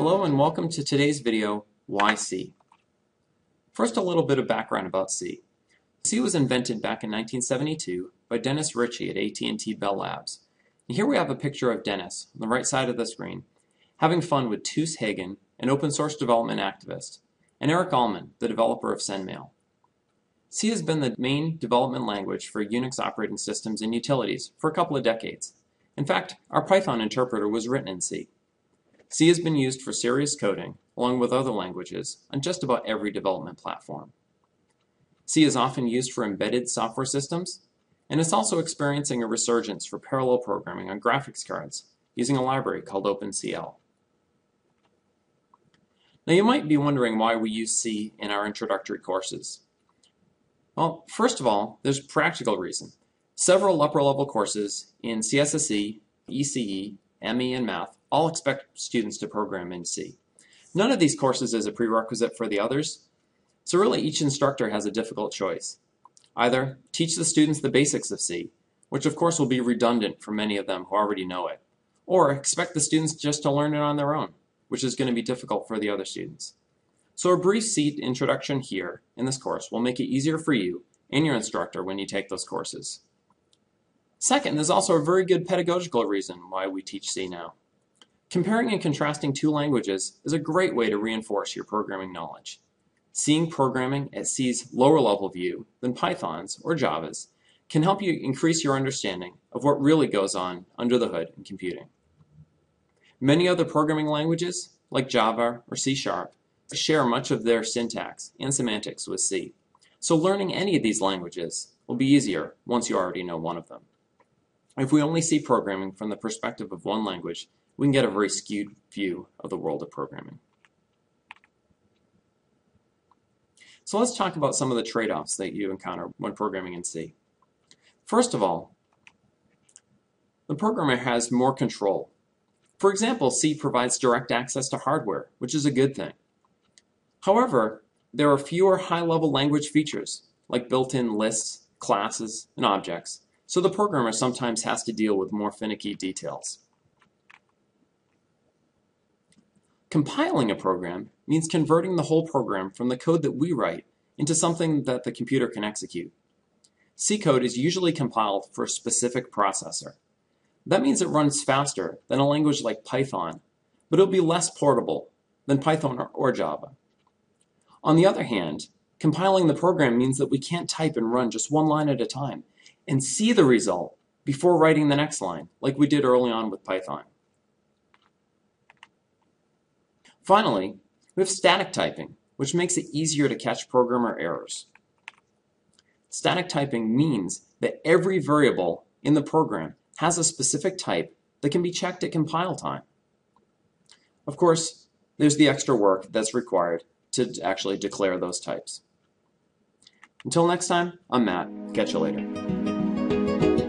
and welcome to today's video, Why C? First a little bit of background about C. C was invented back in 1972 by Dennis Ritchie at AT&T Bell Labs. And here we have a picture of Dennis, on the right side of the screen, having fun with Toos Hagen, an open source development activist, and Eric Allman, the developer of SendMail. C has been the main development language for Unix operating systems and utilities for a couple of decades. In fact, our Python interpreter was written in C. C has been used for serious coding, along with other languages, on just about every development platform. C is often used for embedded software systems, and it's also experiencing a resurgence for parallel programming on graphics cards using a library called OpenCL. Now you might be wondering why we use C in our introductory courses. Well, first of all, there's a practical reason. Several upper level courses in CSSE, ECE, ME, and Math all expect students to program in C. None of these courses is a prerequisite for the others, so really each instructor has a difficult choice. Either teach the students the basics of C, which of course will be redundant for many of them who already know it, or expect the students just to learn it on their own, which is going to be difficult for the other students. So a brief C introduction here in this course will make it easier for you and your instructor when you take those courses. Second, there's also a very good pedagogical reason why we teach C now. Comparing and contrasting two languages is a great way to reinforce your programming knowledge. Seeing programming at C's lower level view than Python's or Java's can help you increase your understanding of what really goes on under the hood in computing. Many other programming languages, like Java or C Sharp, share much of their syntax and semantics with C. So learning any of these languages will be easier once you already know one of them. If we only see programming from the perspective of one language, we can get a very skewed view of the world of programming. So let's talk about some of the trade-offs that you encounter when programming in C. First of all, the programmer has more control. For example, C provides direct access to hardware, which is a good thing. However, there are fewer high-level language features, like built-in lists, classes, and objects, so the programmer sometimes has to deal with more finicky details. Compiling a program means converting the whole program from the code that we write into something that the computer can execute. C code is usually compiled for a specific processor. That means it runs faster than a language like Python, but it'll be less portable than Python or Java. On the other hand, compiling the program means that we can't type and run just one line at a time and see the result before writing the next line, like we did early on with Python. Finally, we have static typing, which makes it easier to catch programmer errors. Static typing means that every variable in the program has a specific type that can be checked at compile time. Of course, there's the extra work that's required to actually declare those types. Until next time, I'm Matt. Catch you later thank you